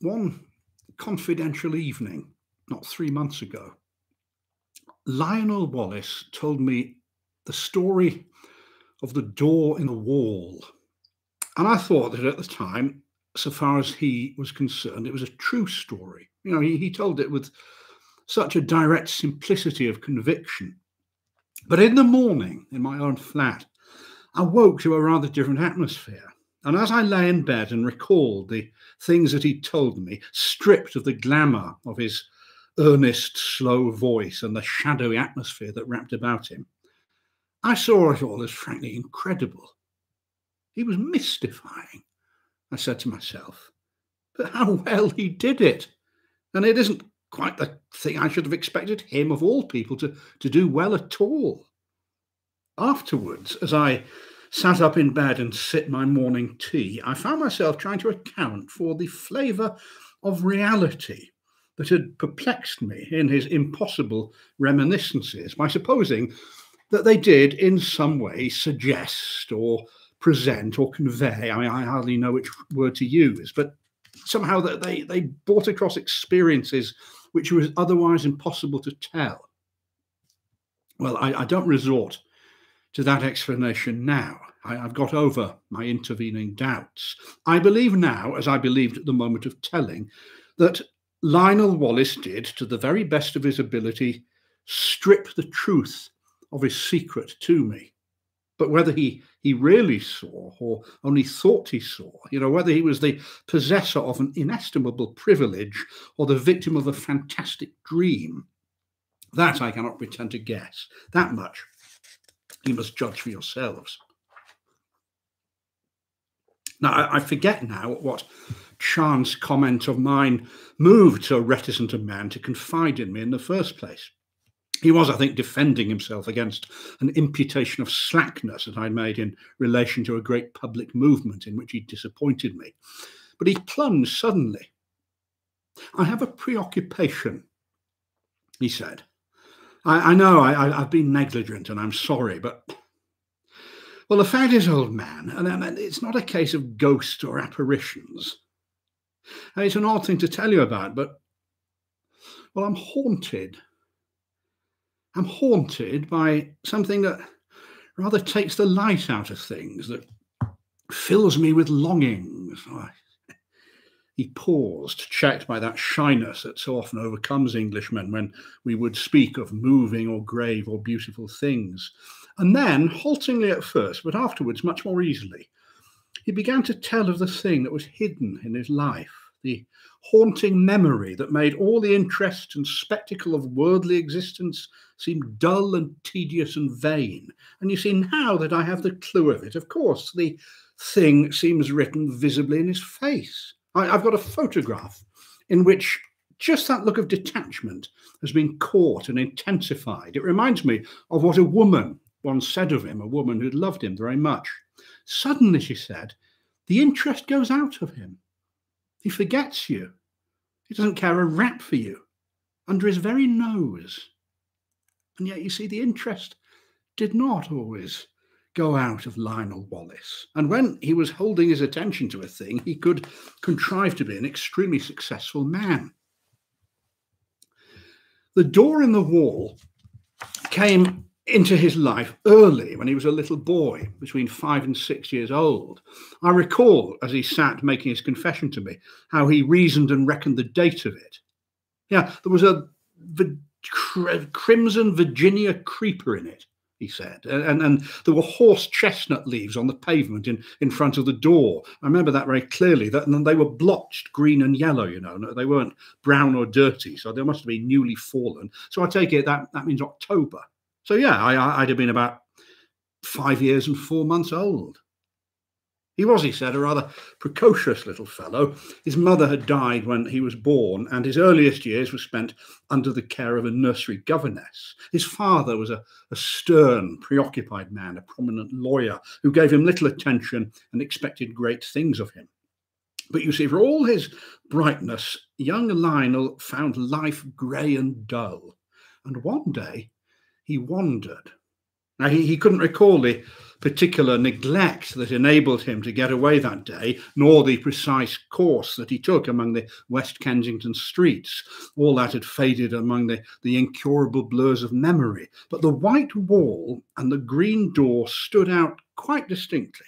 one confidential evening, not three months ago, Lionel Wallace told me the story of the door in the wall. And I thought that at the time, so far as he was concerned, it was a true story. You know, he, he told it with such a direct simplicity of conviction. But in the morning, in my own flat, I woke to a rather different atmosphere. And as I lay in bed and recalled the things that he told me, stripped of the glamour of his earnest, slow voice and the shadowy atmosphere that wrapped about him, I saw it all as frankly incredible. He was mystifying, I said to myself. But how well he did it. And it isn't quite the thing I should have expected him, of all people, to, to do well at all. Afterwards, as I sat up in bed and sipped my morning tea, I found myself trying to account for the flavour of reality that had perplexed me in his impossible reminiscences by supposing that they did in some way suggest or present or convey. I mean, I hardly know which word to use, but somehow that they they brought across experiences which was otherwise impossible to tell. Well, I, I don't resort to that explanation now. I, have got over my intervening doubts. I believe now, as I believed at the moment of telling, that Lionel Wallace did, to the very best of his ability, strip the truth of his secret to me. But whether he, he really saw or only thought he saw, you know, whether he was the possessor of an inestimable privilege or the victim of a fantastic dream, that I cannot pretend to guess. That much you must judge for yourselves. Now, I, I forget now what chance comment of mine moved so reticent a man to confide in me in the first place he was, I think, defending himself against an imputation of slackness that I made in relation to a great public movement in which he disappointed me. But he plunged suddenly. I have a preoccupation, he said. I, I know I, have been negligent and I'm sorry, but. Well, the fact is, old man, and, it's not a case of ghosts or apparitions. And It's an odd thing to tell you about, but. Well, I'm haunted I'm haunted by something that rather takes the light out of things, that fills me with longings. Oh, He paused, checked by that shyness that so often overcomes Englishmen when we would speak of moving or grave or beautiful things. And then, haltingly at first, but afterwards much more easily, he began to tell of the thing that was hidden in his life, the haunting memory that made all the interest and spectacle of worldly existence seem dull and tedious and vain. And you see, now that I have the clue of it, of course, the thing seems written visibly in his face. I, have got a photograph in which just that look of detachment has been caught and intensified. It reminds me of what a woman once said of him, a woman who'd loved him very much. Suddenly, she said, the interest goes out of him. He forgets you. He doesn't care a rap for you under his very nose. And yet, you see, the interest did not always go out of Lionel Wallace. And when he was holding his attention to a thing, he could contrive to be an extremely successful man. The door in the wall came into his life early when he was a little boy, between five and six years old. I recall, as he sat making his confession to me, how he reasoned and reckoned the date of it. Yeah, there was a crimson Virginia creeper in it, he said. And, and there were horse chestnut leaves on the pavement in, in front of the door. I remember that very clearly. That, and they were blotched green and yellow, you know. They weren't brown or dirty, so they must have been newly fallen. So I take it that that means October. So yeah, I, I'd have been about five years and four months old. He was, he said, a rather precocious little fellow. His mother had died when he was born, and his earliest years were spent under the care of a nursery governess. His father was a, a stern, preoccupied man, a prominent lawyer who gave him little attention and expected great things of him. But you see, for all his brightness, young Lionel found life grey and dull. And one day he wandered. Now, he, he couldn't recall the particular neglect that enabled him to get away that day, nor the precise course that he took among the West Kensington streets. All that had faded among the, the incurable blurs of memory. But the white wall and the green door stood out quite distinctly.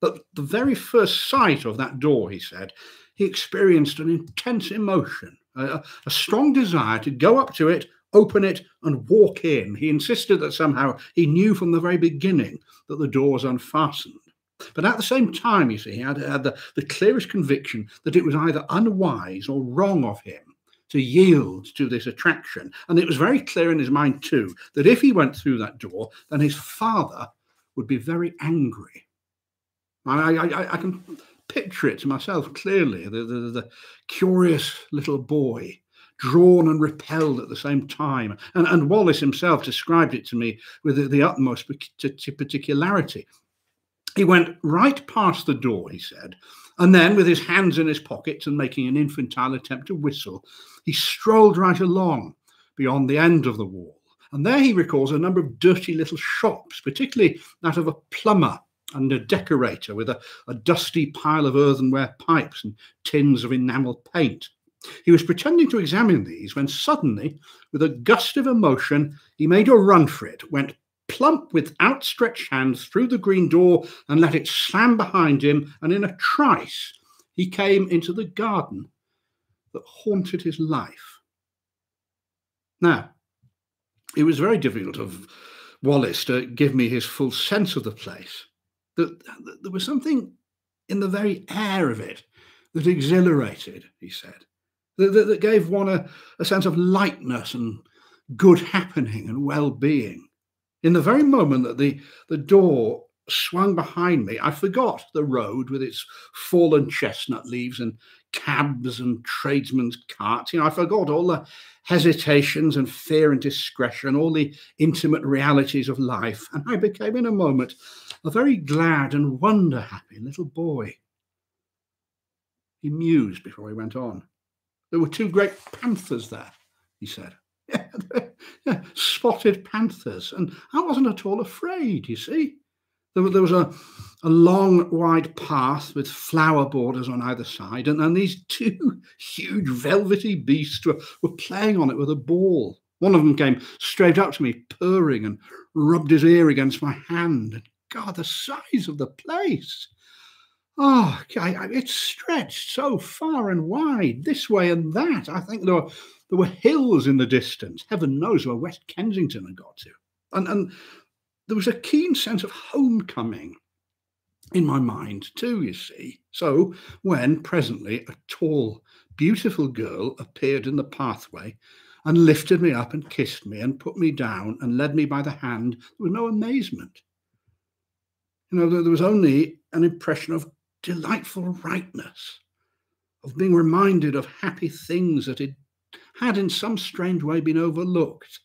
But the very first sight of that door, he said, he experienced an intense emotion, a, a strong desire to go up to it open it and walk in. He insisted that somehow he knew from the very beginning that the door was unfastened. But at the same time, you see, he had, had the, the clearest conviction that it was either unwise or wrong of him to yield to this attraction. And it was very clear in his mind, too, that if he went through that door, then his father would be very angry. I, I, I can picture it to myself clearly the, the, the curious little boy drawn and repelled at the same time. And, and Wallace himself described it to me with the, the utmost particularity. He went right past the door, he said, and then, with his hands in his pockets and making an infantile attempt to whistle, he strolled right along beyond the end of the wall. And there he recalls a number of dirty little shops, particularly that of a plumber and a decorator with a, a dusty pile of earthenware pipes and tins of enamel paint. He was pretending to examine these when suddenly, with a gust of emotion, he made a run for it, went plump with outstretched hands through the green door and let it slam behind him, and in a trice he came into the garden that haunted his life. Now, it was very difficult of Wallace to give me his full sense of the place. That there was something in the very air of it that exhilarated, he said that, that, that gave one a, a sense of lightness and good happening and well-being. In the very moment that the, the door swung behind me, I forgot the road with its fallen chestnut leaves and cabs and tradesmen's carts. You know, I forgot all the hesitations and fear and discretion, all the intimate realities of life, and I became in a moment a very glad and wonder happy little boy. He mused before he went on. There were two great panthers there, he said. Yeah, spotted panthers. And I wasn't at all afraid, you see. There, there was a, a long, wide path with flower borders on either side, and, and these two huge, velvety beasts were, were playing on it with a ball. One of them came straight up to me, purring, and rubbed his ear against my hand. God, the size of the place! Oh, it stretched so far and wide, this way and that. I think there were, there were hills in the distance. Heaven knows where West Kensington had got to. And, and there was a keen sense of homecoming in my mind, too, you see. So when presently a tall, beautiful girl appeared in the pathway and lifted me up and kissed me and put me down and led me by the hand, there was no amazement. You know, there was only an impression of delightful rightness, of being reminded of happy things that it had in some strange way been overlooked.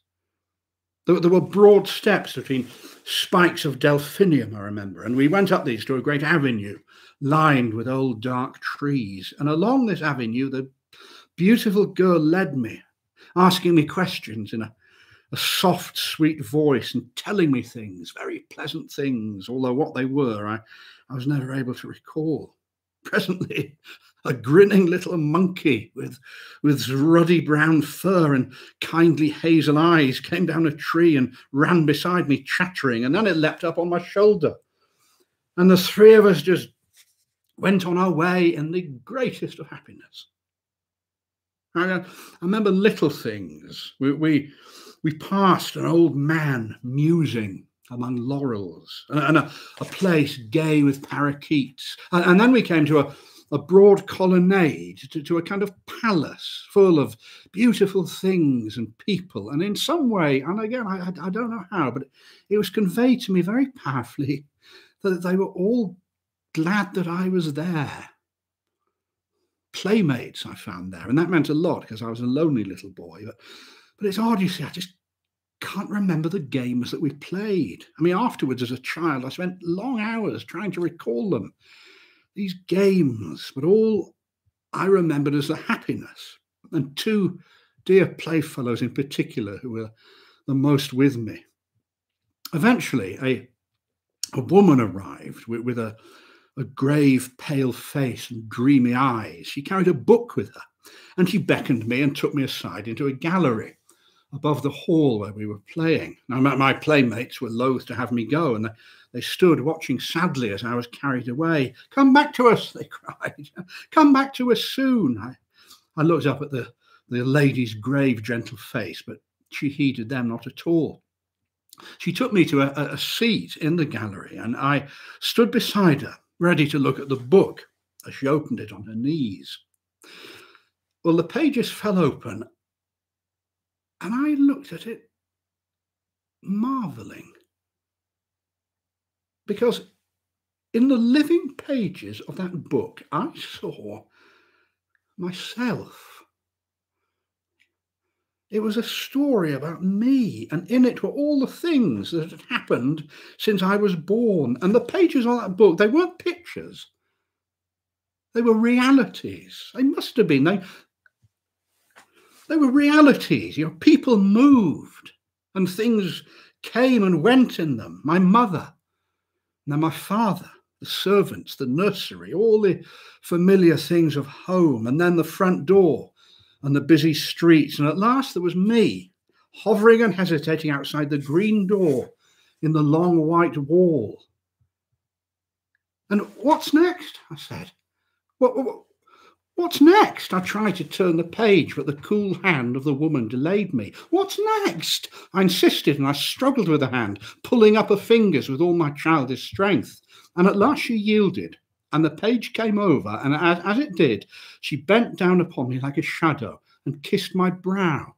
There, there were broad steps between spikes of delphinium, I remember, and we went up these to a great avenue lined with old dark trees. And along this avenue, the beautiful girl led me, asking me questions in a, a soft, sweet voice and telling me things, very pleasant things, although what they were, I, I was never able to recall. Presently, a grinning little monkey with, with ruddy brown fur and kindly hazel eyes came down a tree and ran beside me, chattering, and then it leapt up on my shoulder. And the three of us just went on our way in the greatest of happiness. I, uh, I remember little things. We, we, we passed an old man musing among laurels and, a, a, place gay with parakeets. And, and then we came to a, a broad colonnade, to, to, a kind of palace full of beautiful things and people. And in some way, and again, I, I don't know how, but it was conveyed to me very powerfully that they were all glad that I was there. Playmates I found there, and that meant a lot because I was a lonely little boy. But, but it's odd, you see, I just can't remember the games that we played. I mean, afterwards, as a child, I spent long hours trying to recall them. These games, but all I remembered as the happiness. And two dear playfellows in particular who were the most with me. Eventually, a, a woman arrived with, with a, a grave, pale face and dreamy eyes. She carried a book with her, and she beckoned me and took me aside into a gallery above the hall where we were playing. Now, my, my playmates were loath to have me go, and they, they stood watching sadly as I was carried away. Come back to us, they cried. Come back to us soon. I, I looked up at the, the lady's grave, gentle face, but she heeded them not at all. She took me to a, a seat in the gallery, and I stood beside her, ready to look at the book as she opened it on her knees. Well, the pages fell open, and I looked at it, marveling. Because in the living pages of that book, I saw myself. It was a story about me, and in it were all the things that had happened since I was born. And the pages of that book, they weren't pictures, they were realities. They must have been. They, they were realities. You know, people moved and things came and went in them. My mother, then my father, the servants, the nursery, all the familiar things of home, and then the front door and the busy streets. And at last there was me, hovering and hesitating outside the green door in the long white wall. And what's next? I said. What, what, what's next? I tried to turn the page, but the cool hand of the woman delayed me. What's next? I insisted, and I struggled with the hand, pulling up her fingers with all my childish strength. And at last she yielded, and the page came over, and as, as it did, she bent down upon me like a shadow and kissed my brow.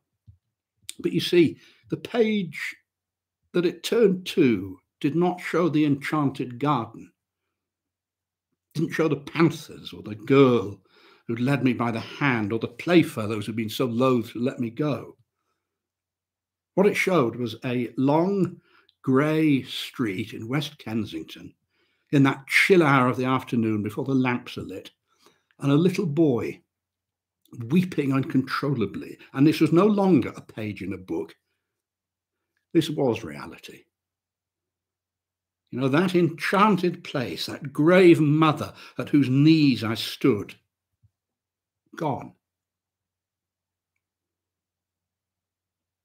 But you see, the page that it turned to did not show the enchanted garden, didn't show the panthers or the girl who'd led me by the hand or the playfellows who'd been so loath to let me go. What it showed was a long grey street in West Kensington in that chill hour of the afternoon before the lamps are lit, and a little boy weeping uncontrollably. And this was no longer a page in a book, this was reality. You know, that enchanted place, that grave mother at whose knees I stood, gone.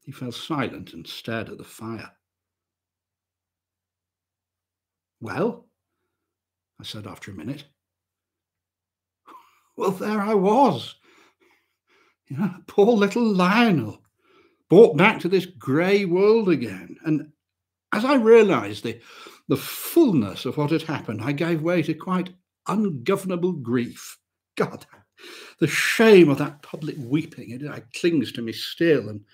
He fell silent and stared at the fire. Well, I said after a minute. Well, there I was. You know, poor little Lionel, brought back to this grey world again. And as I realized the, the fullness of what had happened, I gave way to quite ungovernable grief. God, the shame of that public weeping, it, it clings to me still. And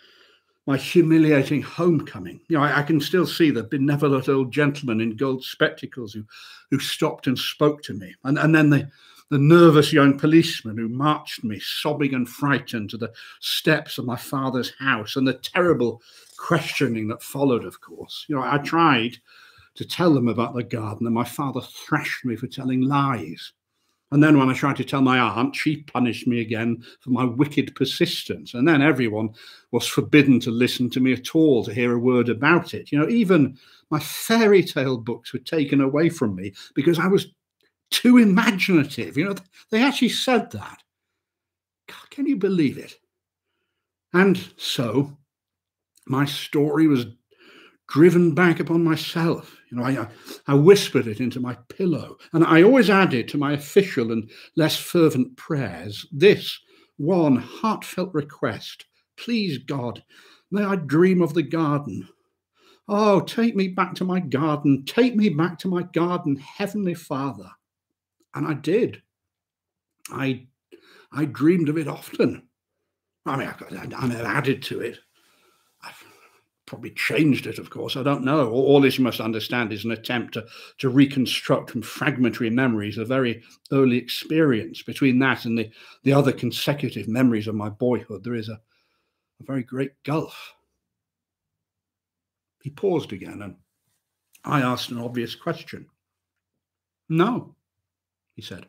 my humiliating homecoming. You know, I, I, can still see the benevolent old gentleman in gold spectacles who, who stopped and spoke to me, and, and then the, the nervous young policeman who marched me, sobbing and frightened, to the steps of my father's house, and the terrible questioning that followed. Of course, you know, I tried to tell them about the garden, and my father thrashed me for telling lies. And then when I tried to tell my aunt, she punished me again for my wicked persistence. And then everyone was forbidden to listen to me at all, to hear a word about it. You know, even my fairy tale books were taken away from me because I was too imaginative. You know, they actually said that. God, can you believe it? And so my story was driven back upon myself. You know, I, I whispered it into my pillow, and I always added to my official and less fervent prayers this one heartfelt request Please, God, may I dream of the garden. Oh, take me back to my garden. Take me back to my garden, Heavenly Father. And I did. I, I dreamed of it often. I mean, I, I, I added to it probably changed it, of course. I don't know. All this you must understand is an attempt to, to reconstruct from fragmentary memories a very early experience. Between that and the, the other consecutive memories of my boyhood, there is a, a very great gulf. He paused again, and I asked an obvious question. No, he said.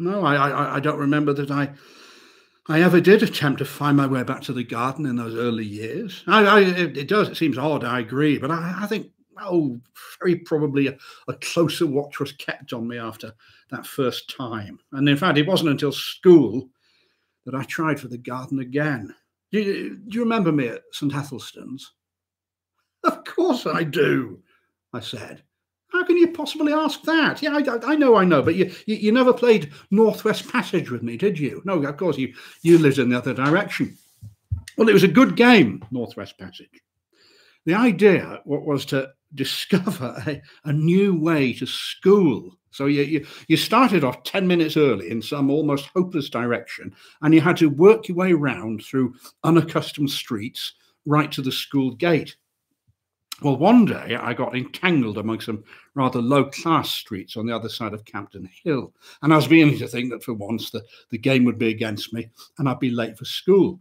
No, I, I, I don't remember that I I ever did attempt to find my way back to the garden in those early years. I, I, it does, it seems odd, I agree, but I, I think, oh, very probably a, a, closer watch was kept on me after that first time. And in fact, it wasn't until school that I tried for the garden again. Do you, do you remember me at St. Ethelstan's? Of course I do, I said. How can you possibly ask that? Yeah, I, I know, I know, but you, you, you never played Northwest Passage with me, did you? No, of course you you lived in the other direction. Well, it was a good game, Northwest Passage. The idea was to discover a, a new way to school. So you, you you started off ten minutes early in some almost hopeless direction, and you had to work your way round through unaccustomed streets right to the school gate. Well, one day I got entangled among some rather low class streets on the other side of Campden Hill. And I was beginning to think that for once the, the game would be against me and I'd be late for school.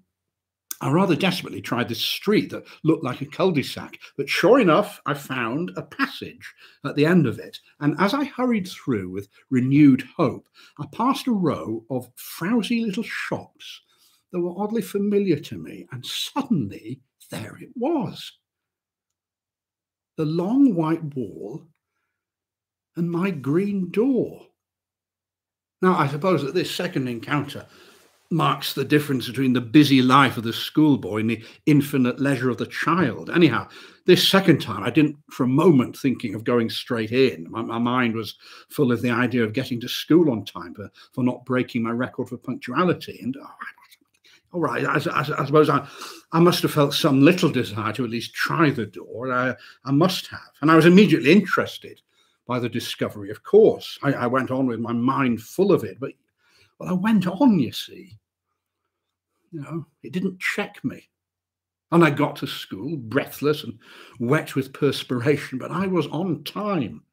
I rather desperately tried this street that looked like a cul de sac, but sure enough, I found a passage at the end of it. And as I hurried through with renewed hope, I passed a row of frowsy little shops that were oddly familiar to me. And suddenly, there it was the long white wall and my green door. Now, I suppose that this second encounter marks the difference between the busy life of the schoolboy and the infinite leisure of the child. Anyhow, this second time, I didn't for a moment thinking of going straight in. My, my, mind was full of the idea of getting to school on time for, for not breaking my record for punctuality. And oh, all right, I, I, I suppose I, I must have felt some little desire to at least try the door. I, I must have. And I was immediately interested by the discovery, of course. I, went on with my mind full of it, but well, I went on, you see. You know, it didn't check me. And I got to school breathless and wet with perspiration, but I was on time.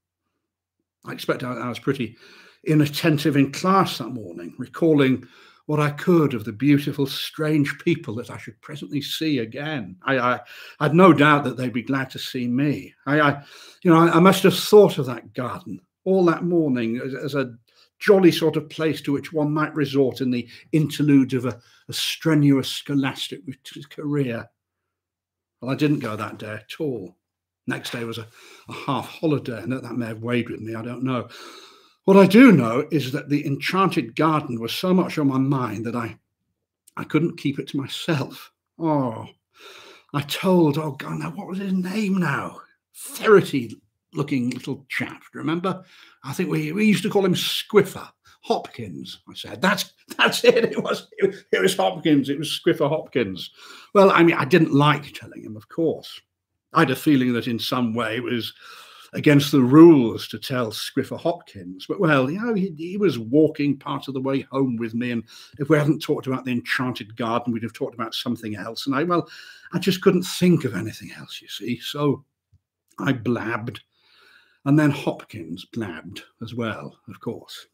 I expect I was pretty inattentive in class that morning, recalling what I could of the beautiful, strange people that I should presently see again. I, I had no doubt that they'd be glad to see me. I, I you know, I, I, must have thought of that garden all that morning as, as, a jolly sort of place to which one might resort in the interlude of a, a strenuous scholastic career. Well, I didn't go that day at all. Next day was a, a half holiday, and that, that may have weighed with me. I don't know. What I do know is that the enchanted garden was so much on my mind that I I couldn't keep it to myself. Oh, I told, oh God, now what was his name now? Ferrety looking little chap. Remember? I think we, we used to call him Squiffer. Hopkins, I said. That's that's it. It was it was Hopkins. It was Squiffer Hopkins. Well, I mean, I didn't like telling him, of course. I had a feeling that in some way it was against the rules to tell Squiffer Hopkins. But well, you know, he, he, was walking part of the way home with me, and if we hadn't talked about the enchanted garden, we'd have talked about something else. And I, well, I just couldn't think of anything else, you see. So I blabbed, and then Hopkins blabbed as well, of course.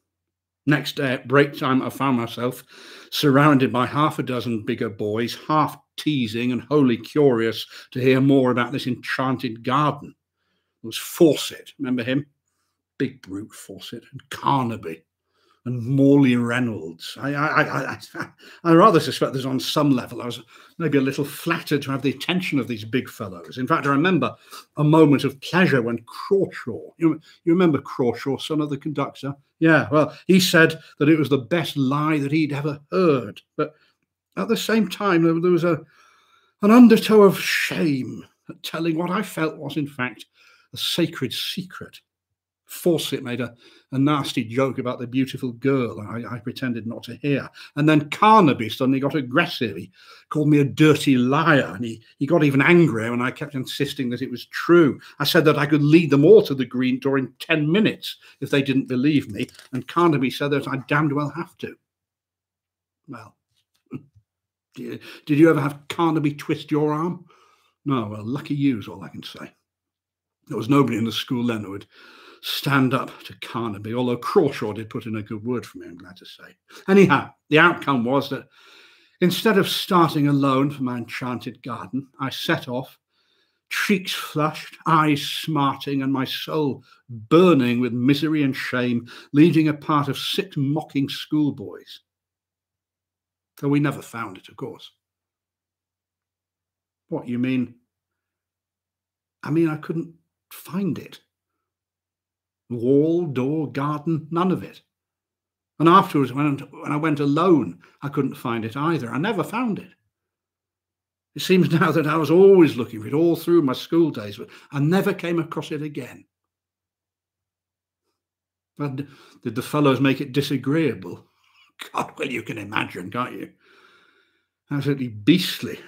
Next day at break time, I found myself surrounded by half a dozen bigger boys, half teasing and wholly curious to hear more about this enchanted garden was Fawcett. Remember him? Big brute Fawcett and Carnaby and Morley Reynolds. I, I, I, I, rather suspect there's on some level I was maybe a little flattered to have the attention of these big fellows. In fact, I remember a moment of pleasure when Crawshaw, you, you remember Crawshaw, son of the conductor? Yeah, well, he said that it was the best lie that he'd ever heard. But at the same time, there was a an undertow of shame at telling what I felt was, in fact, a sacred secret. Fawcett made a, a nasty joke about the beautiful girl, and I, I, pretended not to hear. And then Carnaby suddenly got aggressive. He called me a dirty liar, and he, he got even angrier when I kept insisting that it was true. I said that I could lead them all to the green door in 10 minutes if they didn't believe me, and Carnaby said that I damned well have to. Well, did you ever have Carnaby twist your arm? No, well, lucky you is all I can say. There was nobody in the school then who would stand up to Carnaby, although Crawshaw did put in a good word for me, I'm glad to say. Anyhow, the outcome was that instead of starting alone for my enchanted garden, I set off, cheeks flushed, eyes smarting, and my soul burning with misery and shame, leading a part of six mocking schoolboys. Though we never found it, of course. What, you mean? I mean, I couldn't find it. Wall, door, garden, none of it. And afterwards, when, when I went alone, I couldn't find it either. I never found it. It seems now that I was always looking for it all through my school days, but I never came across it again. But did the fellows make it disagreeable? God, well, you can imagine, can't you? Absolutely beastly.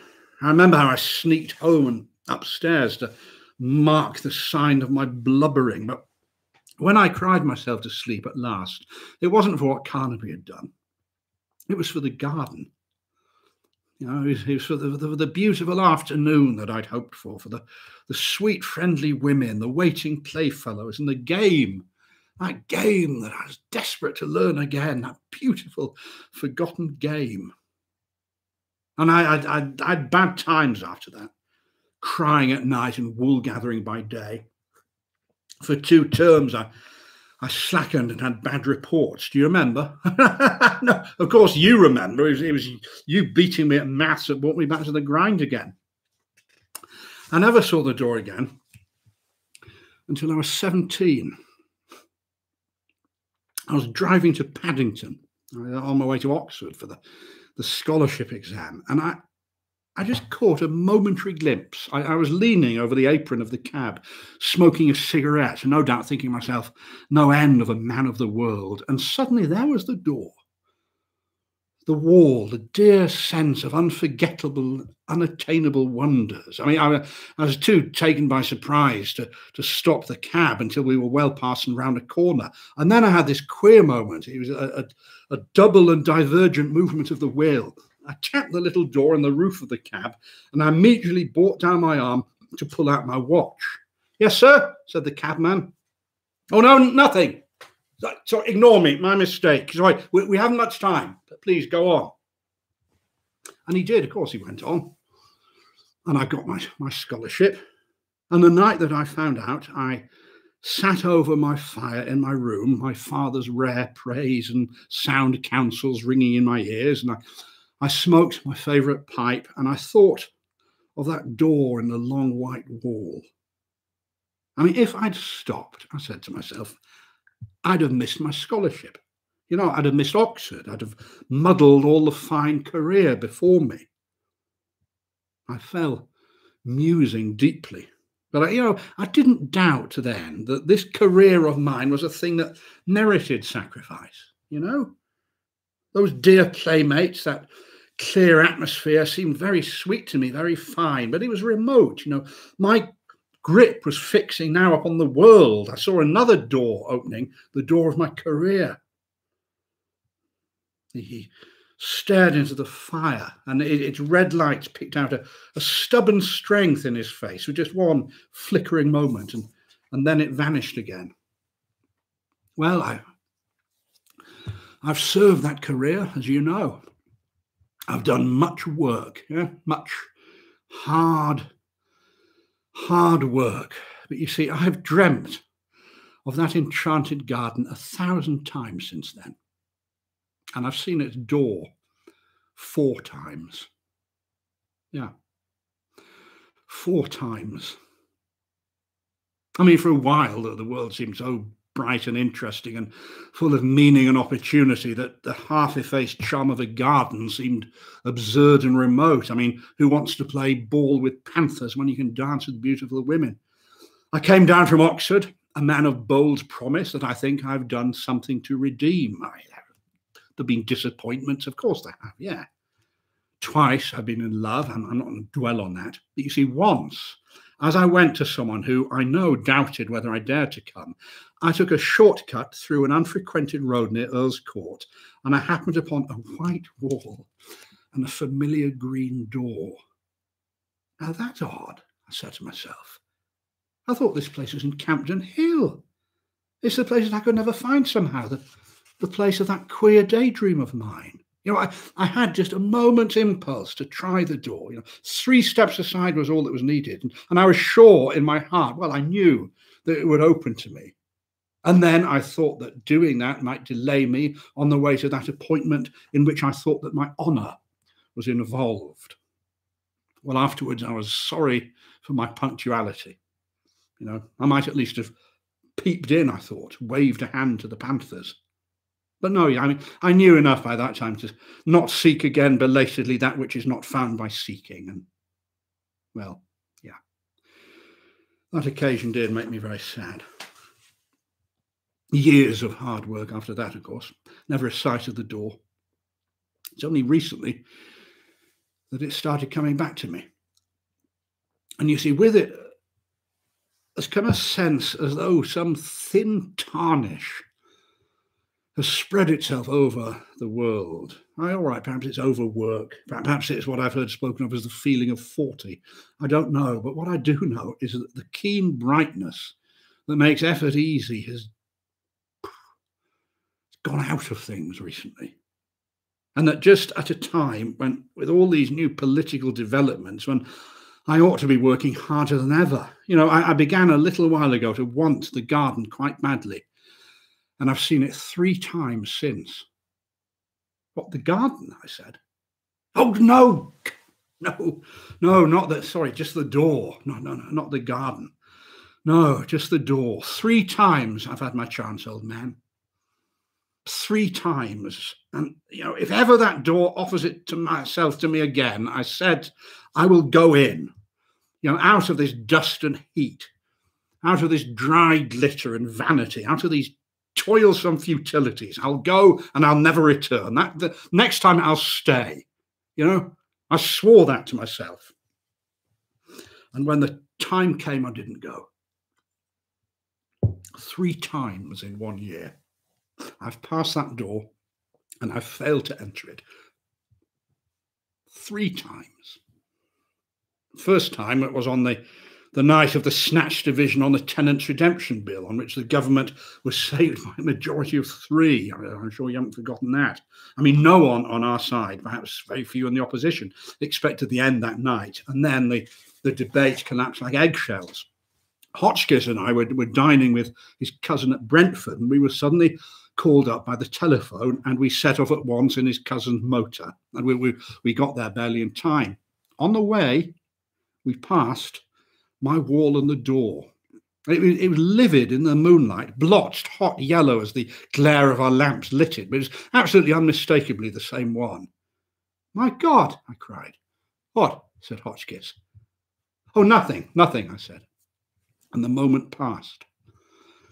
I remember how I sneaked home and upstairs to mark the sign of my blubbering. But when I cried myself to sleep at last, it wasn't for what Carnaby had done. It was for the garden. You know, it was for the, the, the, beautiful afternoon that I'd hoped for, for the, the sweet, friendly women, the waiting playfellows, and the game. That game that I was desperate to learn again, that beautiful, forgotten game. And I, I, I, I had bad times after that, crying at night and wool gathering by day. For two terms, I, I slackened and had bad reports. Do you remember? no, of course you remember. It was, it was, you beating me at maths that brought me back to the grind again. I never saw the door again until I was 17. I was driving to Paddington uh, on my way to Oxford for the, the scholarship exam, and I, I just caught a momentary glimpse. I, I, was leaning over the apron of the cab, smoking a cigarette, no doubt thinking myself no end of a man of the world. And suddenly there was the door, the wall, the dear sense of unforgettable, unattainable wonders. I mean, I, I was too taken by surprise to, to stop the cab until we were well past and round a corner. And then I had this queer moment. It was a, a, a double and divergent movement of the wheel I tapped the little door in the roof of the cab and I immediately brought down my arm to pull out my watch. Yes, sir, said the cabman. Oh, no, nothing. So ignore me, my mistake. Sorry, we, we haven't much time, but please go on. And he did, of course, he went on. And I got my, my scholarship. And the night that I found out, I sat over my fire in my room, my father's rare praise and sound counsels ringing in my ears. And I I smoked my favourite pipe and I thought of that door in the long white wall. I mean, if I'd stopped, I said to myself, I'd have missed my scholarship. You know, I'd have missed Oxford. I'd have muddled all the fine career before me. I fell musing deeply. But, I, you know, I didn't doubt then that this career of mine was a thing that merited sacrifice, you know? Those dear playmates, that clear atmosphere seemed very sweet to me, very fine, but it was remote. You know, my grip was fixing now upon the world. I saw another door opening, the door of my career. He stared into the fire, and it, its red lights picked out a, a stubborn strength in his face with just one flickering moment, and, and then it vanished again. Well, I, I've served that career, as you know. I've done much work, yeah, much hard, hard work. But you see, I've dreamt of that enchanted garden a thousand times since then. And I've seen its door four times. Yeah. Four times. I mean, for a while, the world seemed so bright and interesting and full of meaning and opportunity that the half effaced charm of a garden seemed absurd and remote. I mean, who wants to play ball with panthers when you can dance with beautiful women? I came down from Oxford, a man of bold promise that I think I've done something to redeem. I, there have been disappointments, of course there have, yeah. Twice I've been in love, and I'm not going to dwell on that. But you see, once as I went to someone who I know doubted whether I dared to come, I took a shortcut through an unfrequented road near Earl's Court, and I happened upon a white wall and a familiar green door. Now that's odd, I said to myself. I thought this place was in Campden Hill. It's the place that I could never find somehow, the, the place of that queer daydream of mine. You know, I, I had just a moment's impulse to try the door. You know, three steps aside was all that was needed. And, and I was sure in my heart, well, I knew that it would open to me. And then I thought that doing that might delay me on the way to that appointment in which I thought that my honour was involved. Well, afterwards, I was sorry for my punctuality. You know, I might at least have peeped in, I thought, waved a hand to the Panthers. But no, I mean, I knew enough by that time to not seek again belatedly that which is not found by seeking. And, well, yeah. That occasion did make me very sad. Years of hard work after that, of course. Never a sight of the door. It's only recently that it started coming back to me. And you see, with it uh, has come a sense as though some thin tarnish has spread itself over the world. all right, perhaps it's overwork. Perhaps it's what I've heard spoken of as the feeling of 40. I don't know. But what I do know is that the keen brightness that makes effort easy has gone out of things recently. And that just at a time when, with all these new political developments, when I ought to be working harder than ever. You know, I, I began a little while ago to want the garden quite badly and I've seen it three times since. What, the garden? I said. Oh, no, no, no, not that. Sorry, just the door. No, no, no, not the garden. No, just the door. Three times I've had my chance, old man. Three times. And, you know, if ever that door offers it to myself to me again, I said, I will go in, you know, out of this dust and heat, out of this dry glitter and vanity, out of these toilsome futilities. I'll go and I'll never return. That the next time I'll stay. You know, I swore that to myself. And when the time came, I didn't go. Three times in one year, I've passed that door and I've failed to enter it. Three times. First time it was on the the night of the snatch division on the tenants' redemption bill, on which the government was saved by a majority of three. I am sure you haven't forgotten that. I mean, no one on our side, perhaps very few in the opposition, expected the end that night. And then the, the debate collapsed like eggshells. Hotchkiss and I were, were dining with his cousin at Brentford, and we were suddenly called up by the telephone, and we set off at once in his cousin's motor. And we, we, we got there barely in time. On the way, we passed my wall and the door. It, it, was livid in the moonlight, blotched hot yellow as the glare of our lamps lit it, but it was absolutely unmistakably the same one. My God, I cried. What? said Hotchkiss. Oh, nothing, nothing, I said. And the moment passed.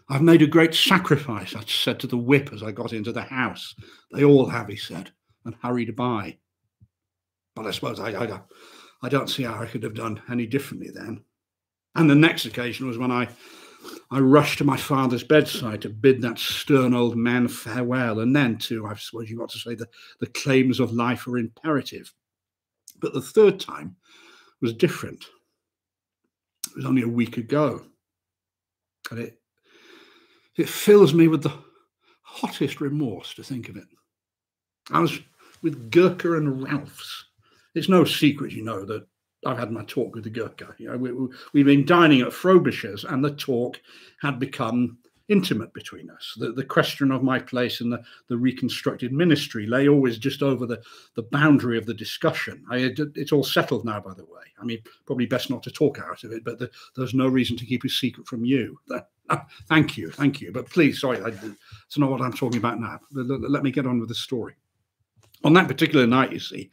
I've made a great sacrifice, I said to the whip as I got into the house. They all have, he said, and hurried by. But I suppose I, I, I don't see how I could have done any differently then. And the next occasion was when I, I rushed to my father's bedside to bid that stern old man farewell. And then, too, I suppose you've got to say that the claims of life are imperative. But the third time was different. It was only a week ago. And it, it fills me with the hottest remorse to think of it. I was with Gurker and Ralph's. It's no secret, you know, that I've had my talk with the Gurker. You know, we, we, we've been dining at Frobisher's, and the talk had become intimate between us. The, the question of my place in the, the reconstructed ministry lay always just over the, the boundary of the discussion. I, it's all settled now, by the way. I mean, probably best not to talk out of it, but the, there's no reason to keep a secret from you. Uh, thank you, thank you. But please, sorry, I, it's not what I'm talking about now. Let me get on with the story. On that particular night, you see,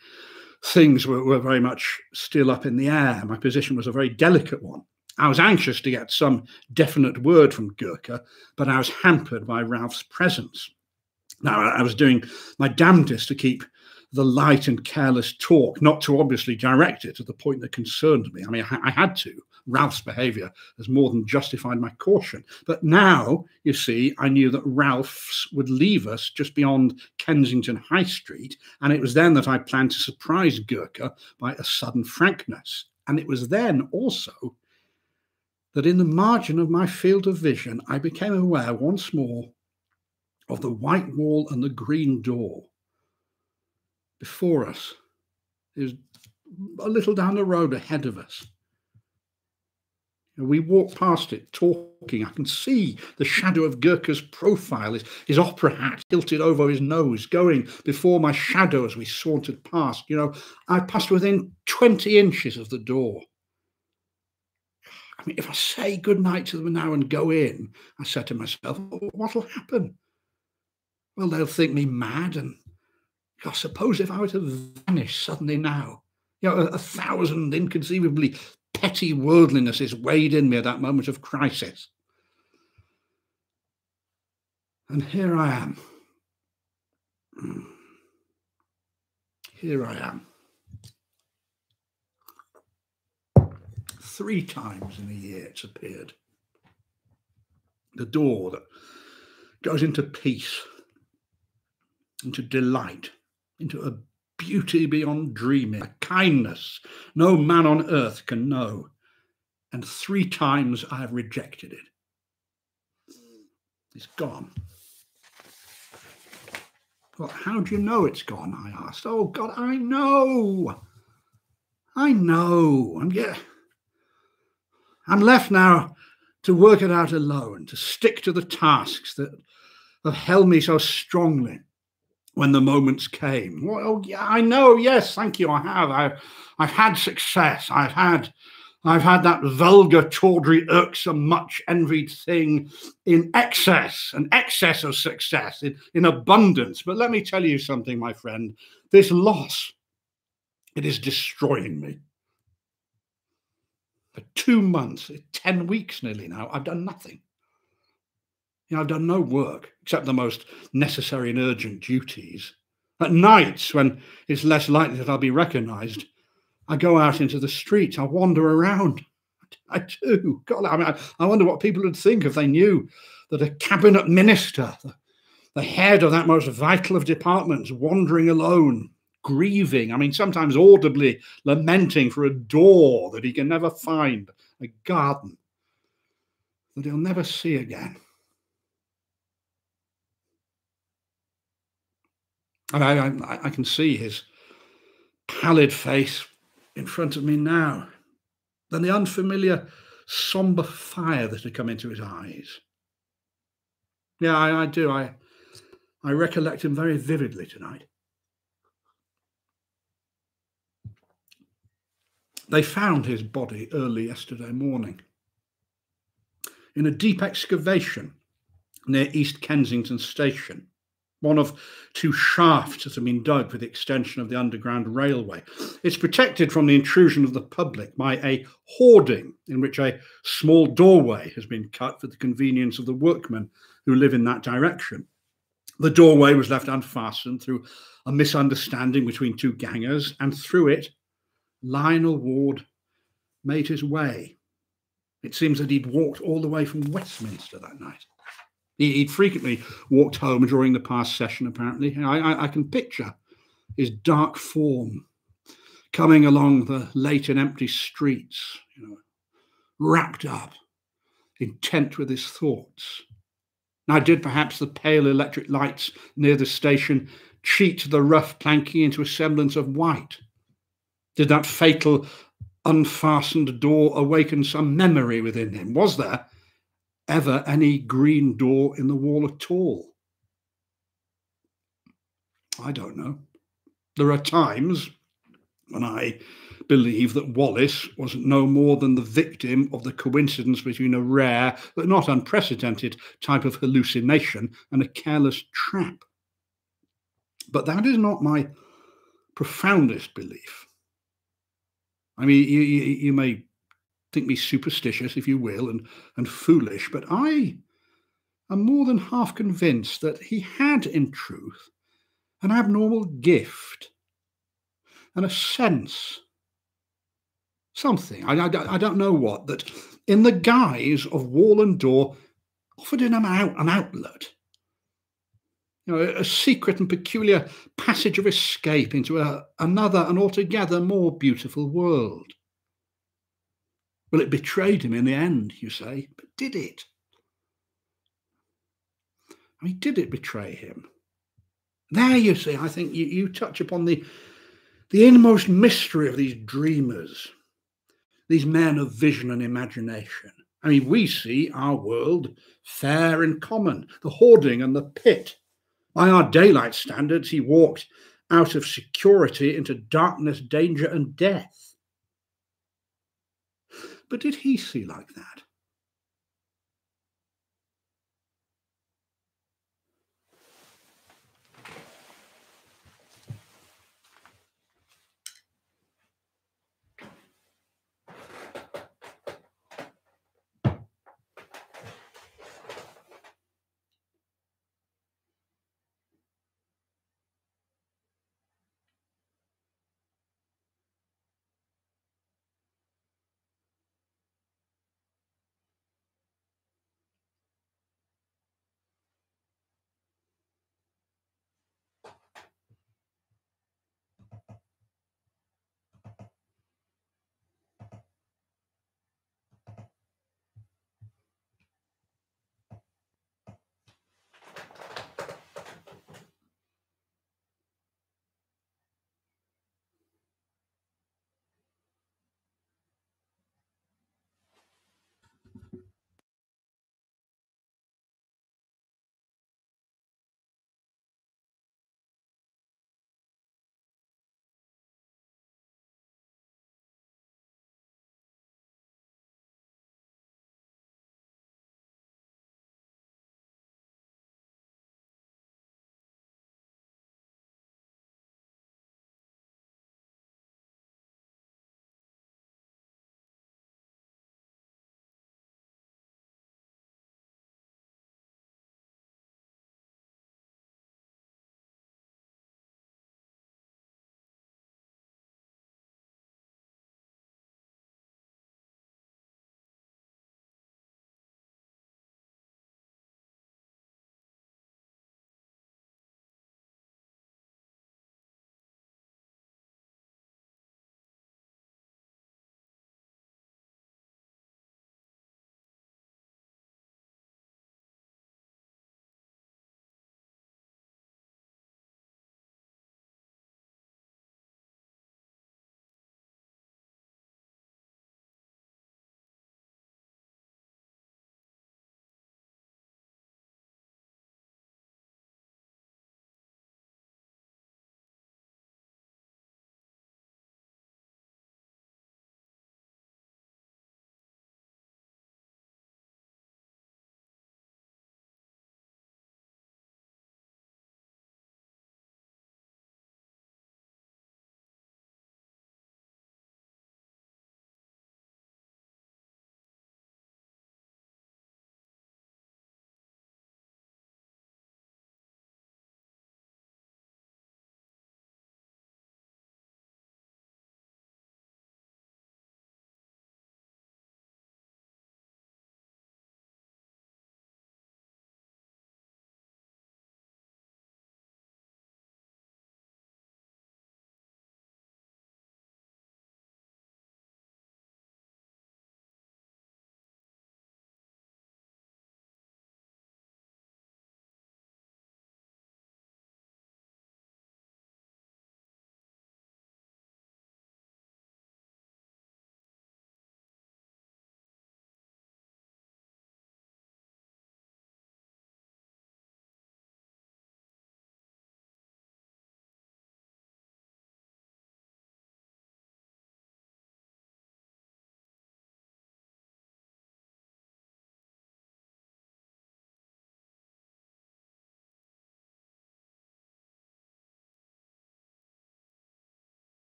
things were, were very much still up in the air. My position was a very delicate one. I was anxious to get some definite word from Gurker, but I was hampered by Ralph's presence. Now, I was doing my damnedest to keep the light and careless talk, not to obviously direct it to the point that concerned me. I mean, I, had to. Ralph's behavior has more than justified my caution. But now, you see, I knew that Ralph's would leave us just beyond Kensington High Street. And it was then that I planned to surprise Gurker by a sudden frankness. And it was then also that in the margin of my field of vision, I became aware once more of the white wall and the green door before us. Was a little down the road ahead of us. We walk past it talking. I can see the shadow of Gurker's profile, his, his opera hat tilted over his nose, going before my shadow as we sauntered past. You know, I passed within 20 inches of the door. I mean, if I say good night to them now and go in, I said to myself, what'll happen? Well, they'll think me mad. And I suppose if I were to vanish suddenly now, you know, a, a thousand inconceivably petty worldlinesses weighed in me at that moment of crisis. And here I am. Hmm. Here I am. Three times in a year it's appeared. The door that goes into peace, into delight, into a beauty beyond dreaming, a kindness no man on earth can know. And three times I have rejected it. It's gone. Well, how do you know it's gone? I asked. Oh, God, I know. I know. I'm, I'm left now to work it out alone, to stick to the tasks that have held me so strongly when the moments came. Well, yeah, I know. Yes, thank you. I have. I've, I've had success. I've had, I've had that vulgar, tawdry, irksome, much envied thing in excess, an excess of success, in, in abundance. But let me tell you something, my friend. This loss, it is destroying me. For two months, eh, ten weeks nearly now, I've done nothing. You know, I've done no work except the most necessary and urgent duties. At nights, when it's less likely that I'll be recognized, I go out into the streets, I wander around. I do. God, I mean, I, wonder what people would think if they knew that a cabinet minister, the, the head of that most vital of departments, wandering alone, grieving, I mean, sometimes audibly lamenting for a door that he can never find, a garden that he'll never see again. And I, I, I can see his pallid face in front of me now. Then the unfamiliar somber fire that had come into his eyes. Yeah, I, I do. I I recollect him very vividly tonight. They found his body early yesterday morning in a deep excavation near East Kensington Station one of two shafts that have been dug for the extension of the Underground Railway. It's protected from the intrusion of the public by a hoarding in which a small doorway has been cut for the convenience of the workmen who live in that direction. The doorway was left unfastened through a misunderstanding between two gangers, and through it, Lionel Ward made his way. It seems that he'd walked all the way from Westminster that night. He, would frequently walked home during the past session, apparently. I, I, I can picture his dark form coming along the late and empty streets, you know, wrapped up, intent with his thoughts. Now, did perhaps the pale electric lights near the station cheat the rough planking into a semblance of white? Did that fatal unfastened door awaken some memory within him? Was there ever any green door in the wall at all? I don't know. There are times when I believe that Wallace was no more than the victim of the coincidence between a rare but not unprecedented type of hallucination and a careless trap. But that is not my profoundest belief. I mean, you, you, you may think me superstitious, if you will, and, and foolish, but I am more than half convinced that he had, in truth, an abnormal gift and a sense, something, I, I, I don't know what, that in the guise of wall and door offered him out, an outlet. You know, a secret and peculiar passage of escape into a, another and altogether more beautiful world. Well, it betrayed him in the end, you say, but did it? I mean, did it betray him? There, you see, I think you, you touch upon the, the innermost mystery of these dreamers, these men of vision and imagination. I mean, we see our world fair and common, the hoarding and the pit. By our daylight standards, he walked out of security into darkness, danger, and death. But did he see like that?